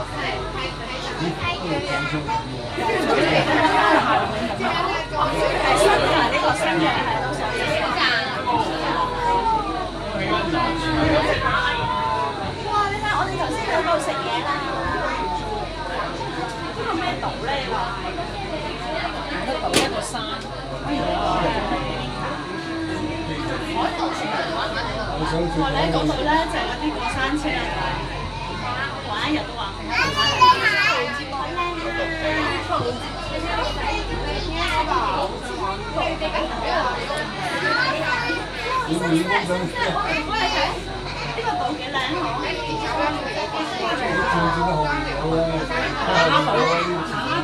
呢個新嘅係都想哇！你睇我哋頭先喺度食嘢啦。呢個咩島咧？你話係個島一個山。哇！你喺嗰度咧就有啲過山車啊！呢个岛几靓嗬！打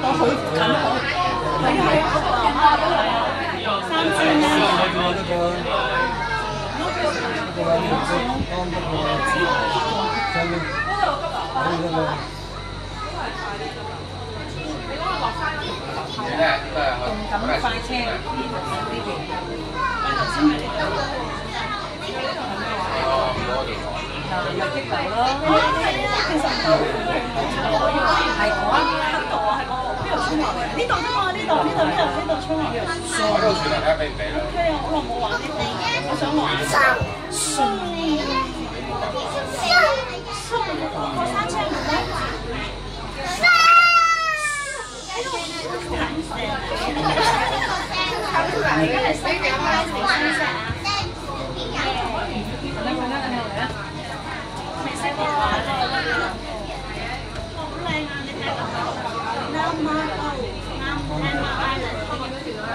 到好近好，系啊系啊，系啊，三千咧。 動感快車，呢邊，我頭先咪呢度，嗱，又激流咯，係啊，其實係我黑道啊，係我邊度衝落？呢度啫嘛，呢度呢度呢度呢度衝落去。嗰度船睇下俾唔俾啦。OK 啊，我話冇玩呢個，我想玩。我们来西点吧，点心食啊，点心，点心。我不要点心，我拉个牛肉丸。西点，我来点西点。来呀，我来点西点。南蛮包、南蛮馅包、艾饼，我点到这了。